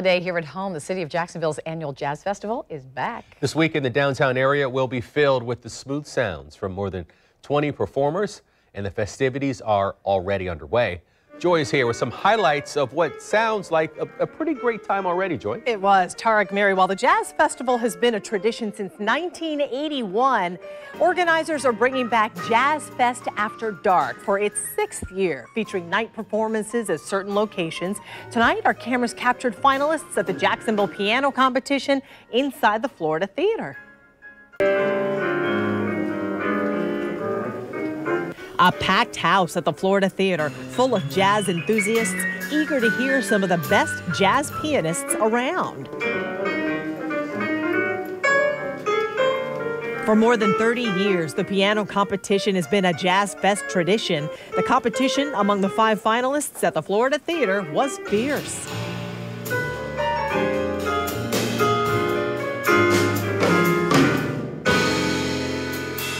Day here at home, the City of Jacksonville's annual Jazz Festival is back. This week in the downtown area will be filled with the smooth sounds from more than 20 performers, and the festivities are already underway. Joy is here with some highlights of what sounds like a, a, pretty great time already, Joy. It was. Tarik Mary, while the Jazz Festival has been a tradition since 1981, organizers are bringing back Jazz Fest After Dark for its sixth year, featuring night performances at certain locations. Tonight, our cameras captured finalists at the Jacksonville Piano Competition inside the Florida Theatre. A packed house at the Florida Theatre full of jazz enthusiasts eager to hear some of the best jazz pianists around. For more than 30 years, the piano competition has been a Jazz Fest tradition. The competition among the five finalists at the Florida Theatre was fierce.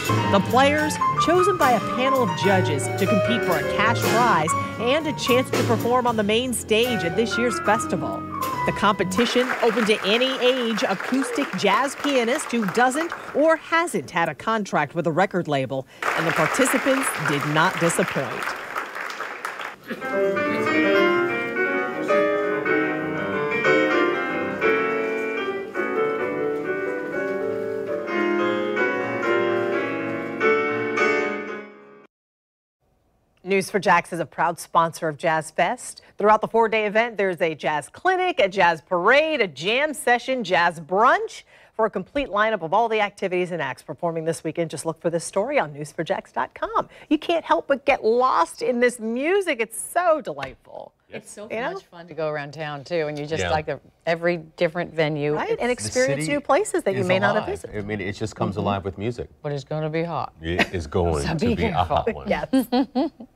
The players chosen by a panel of judges to compete for a cash prize and a chance to perform on the main stage at this year's festival. The competition open to any age acoustic jazz pianist who doesn't or hasn't had a contract with a record label, and the participants did not disappoint. News4JAX is a proud sponsor of Jazz Fest. Throughout the four-day event, there's a jazz clinic, a jazz parade, a jam session, jazz brunch. For a complete lineup of all the activities and acts performing this weekend, just look for this story on news4jax.com. You can't help but get lost in this music. It's so delightful. It's so you much know? fun to go around town too, and you just yeah. like the, every different venue, right? And experience new places that you may alive. not have visited. I mean, it just comes mm -hmm. alive with music. But it's going to be hot. It is going so to be, be a hot one. yes.